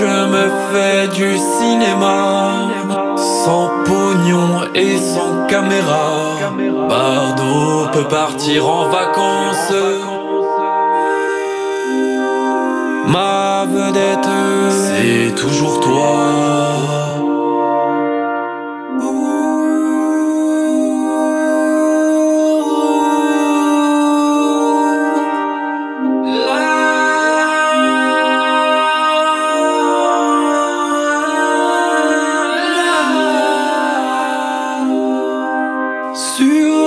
je me fais du cinéma. Sans pognon et sans caméra. Bardo peut partir en vacances. Ma vedette, c'est toujours toi You.